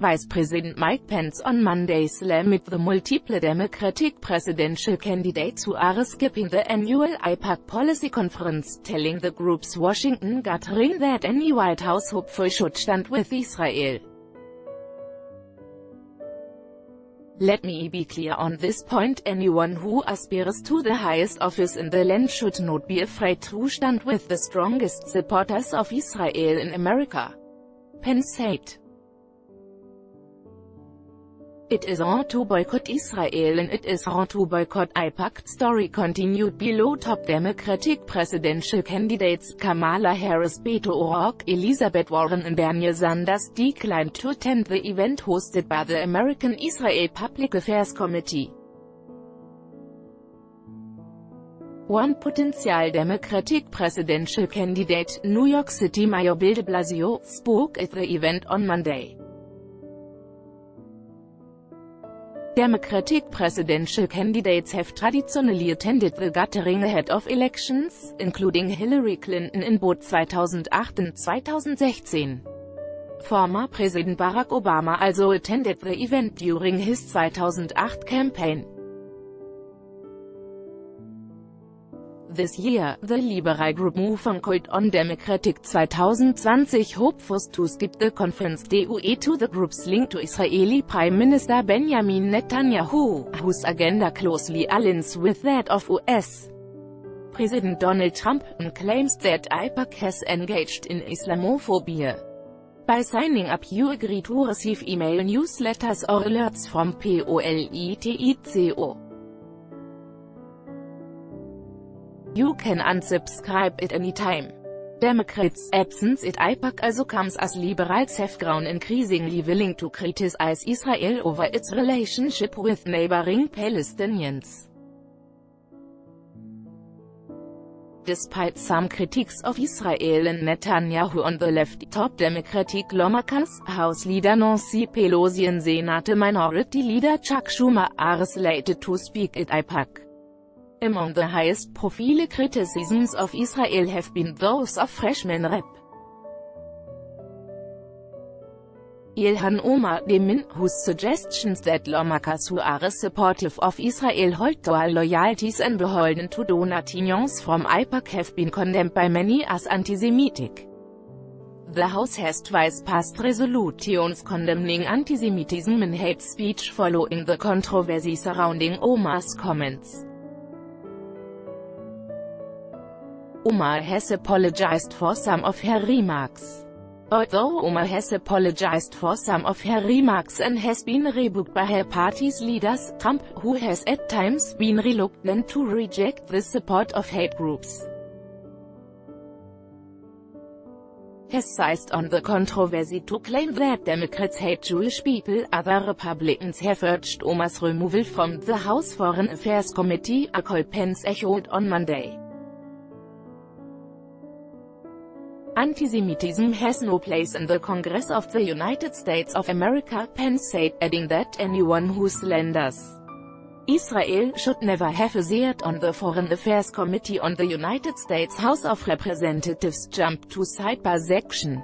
Vice President Mike Pence on Monday slammed with the multiple Democratic presidential candidates who are skipping the annual AIPAC policy conference, telling the group's Washington gathering that any White House hopeful should stand with Israel. Let me be clear on this point, anyone who aspires to the highest office in the land should not be afraid to stand with the strongest supporters of Israel in America. Pence said. It is wrong to boycott Israel and it is wrong to boycott AIPAC. Story continued below top Democratic presidential candidates Kamala Harris, Beto O'Rourke, Elizabeth Warren and Bernie Sanders declined to attend the event hosted by the American Israel Public Affairs Committee. One potential Democratic presidential candidate, New York City Mayor Bill de Blasio, spoke at the event on Monday. Democratic presidential candidates have traditionally attended the gathering ahead of elections, including Hillary Clinton in both 2008 and 2016. Former President Barack Obama also attended the event during his 2008 campaign. This year, the liberal group MoveOn called on Democratic 2020 hopefuls to skip the conference due to the group's link to Israeli Prime Minister Benjamin Netanyahu, whose agenda closely aligns with that of US. President Donald Trump, and claims that AIPAC has engaged in Islamophobia. By signing up you agree to receive email newsletters or alerts from POLITICO. You can unsubscribe at any time. Democrats' absence at AIPAC also comes as liberals have grown increasingly willing to criticize Israel over its relationship with neighboring Palestinians. Despite some critiques of Israel and Netanyahu on the left, top Democratic lawmakers, House Leader Nancy Pelosi and Senate Minority Leader Chuck Schumer are slated to speak at AIPAC. Among the highest profile criticisms of Israel have been those of freshman Rep. Ilhan Omar Demin, whose suggestions that who are supportive of Israel hold dual loyalties and beholden to donations from AIPAC have been condemned by many as anti-Semitic. The House has twice passed resolutions condemning antisemitism and hate speech following the controversy surrounding Omar's comments. Omar has apologized for some of her remarks. Although Omar has apologized for some of her remarks and has been rebuked by her party's leaders, Trump, who has at times been reluctant to reject the support of hate groups, has seized on the controversy to claim that Democrats hate Jewish people. Other Republicans have urged Omar's removal from the House Foreign Affairs Committee, a call Pence echoed on Monday. Antisemitism has no place in the Congress of the United States of America, Pence said, adding that anyone who slanders Israel should never have a seat on the Foreign Affairs Committee on the United States House of Representatives jump to sidebar section.